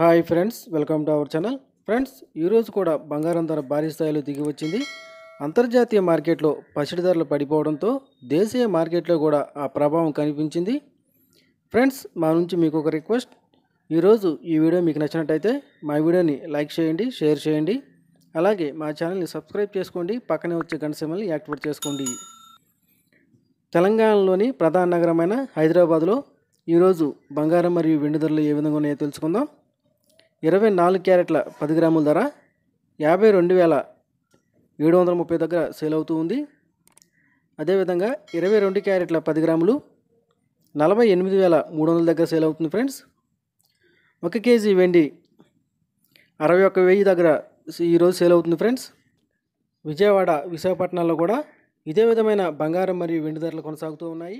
Hi friends welcome to our channel. Friends ఈరోజు కూడా బంగారం ధర భారీ స్థాయిలో దిగి వచ్చింది. అంతర్జాతీయ మార్కెట్లో పసిడి ధరలు పడిపోవడంతో దేశీయ మార్కెట్లో కూడా ఆ ప్రభావం కనిపించింది. ఫ్రెండ్స్ మా నుంచి మీకు ఒక రిక్వెస్ట్. ఈరోజు ఈ వీడియో మీకు నచ్చినట్టయితే మా వీడియోని లైక్ చేయండి షేర్ చేయండి. అలాగే మా ఛానల్ని సబ్స్క్రైబ్ చేసుకోండి పక్కనే వచ్చే గంట సిమ్మల్ని యాక్టివేట్ చేసుకోండి. తెలంగాణలోని ప్రధాన నగరమైన హైదరాబాద్లో ఈరోజు బంగారం మరియు వెండి ధరలు ఏ విధంగా ఉన్నాయో తెలుసుకుందాం. ఇరవై నాలుగు క్యారెట్ల పది గ్రాముల ధర యాభై రెండు వేల ఏడు వందల ముప్పై దగ్గర సేల్ అవుతూ ఉంది. అదేవిధంగా ఇరవై రెండు క్యారెట్ల పది గ్రాములు నలభై ఎనిమిది వేల మూడు వందల దగ్గర సేల్ అవుతుంది ఫ్రెండ్స్. ఒక కేజీ వెండి అరవై ఒక్క వెయ్యి దగ్గర ఈరోజు సేల్ అవుతుంది ఫ్రెండ్స్. విజయవాడ విశాఖపట్నంలో కూడా ఇదే విధమైన బంగారం మరియు వెండి ధరలు కొనసాగుతూ ఉన్నాయి.